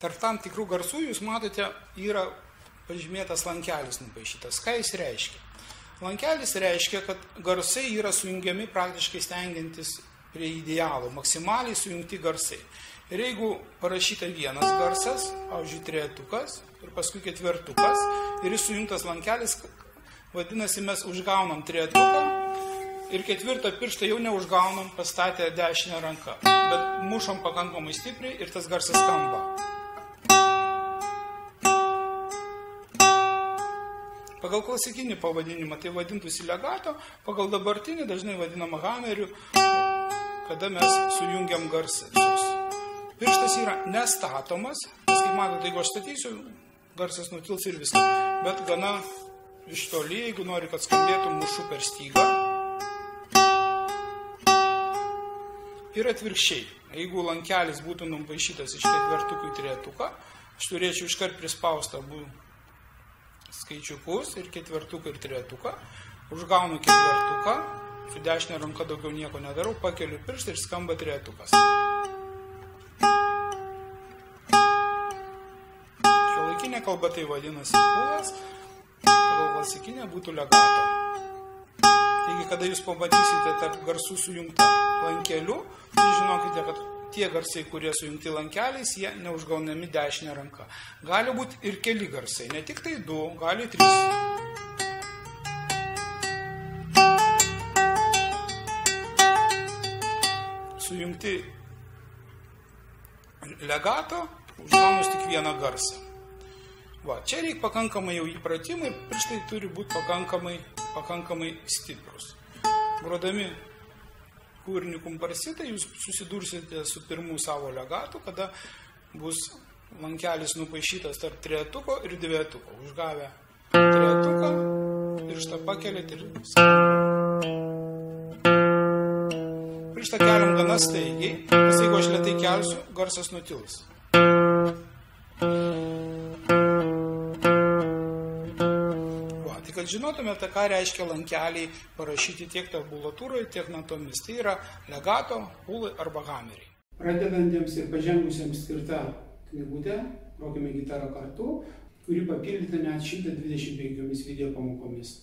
tarp tam tikrų garsų jūs matote yra pažymėtas lankelis nupaišytas. Ką jis reiškia? Lankelis reiškia kad garsai yra sujungiami praktiškai stengiantis prie idealo. Maksimaliai sujungti garsai. Ir jeigu parašyta vienas garsas pavyzdžiui trejetukas ir paskui ketvertukas ir jis sujungtas lankelis vadinasi mes užgaunam trejetuką ir ketvirtą pirštą jau neužgaunam pastatę dešinę ranką bet mušam pakankamai stipriai ir tas garsas skamba Pagal klasikinį pavadinimą tai vadintųsi legato, pagal dabartinį dažnai vadinamą hameriu, kada mes sujungiam garsus. Pirštas yra nestatomas, nes kaip matote, jeigu aš statysiu, garsas nutils ir viskas. Bet gana iš toli, jeigu nori, kad skambėtų mušu per stygą. Ir atvirkščiai, jeigu lankelis būtų numpaišytas iš ketvertukų į trejetuką, aš turėčiau iškart prispaustą abu skaičiukus ir ketvertuką ir trejetuką, užgaunu ketvertuką, su dešinė ranka daugiau nieko nedarau, pakeliu pirštą ir skamba trejetukas. Šiuolaikinė kalba tai vadinasi pulas, pagal klasikinė būtų legato. Taigi, kada jūs pamatysite tarp garsų sujungtą lankeliu, tai žinokite, kad tie garsai, kurie sujungti lankeliais, jie neužgaunami dešinę ranką. Gali būti ir keli garsai, ne tik tai du, gali trys. Sujungti legato, užgaunus tik vieną garsą. Va, čia reikia pakankamai jau įpratimai ir pirštai turi būti pakankamai, pakankamai stiprus. Grodami kūrinį komparsitai jūs susidursite su pirmu savo legatu, kada bus lankelis nupaišytas tarp trejetuko ir dviejetuko. Užgavę trejetuką, pirštą pakelėt ir pirštą keliam gana staigiai, nes jeigu aš lietai kelsiu, garsas nutils. Kad žinotumėte, ką reiškia lankeliai parašyti tiek tabulatūroje, tiek natomis. Tai yra legato, pulai arba hameriai. Pradedantiems ir pažengusiems skirta knygutė, grokime gitarą kartu, kuri papildyta net 125 video pamokomis.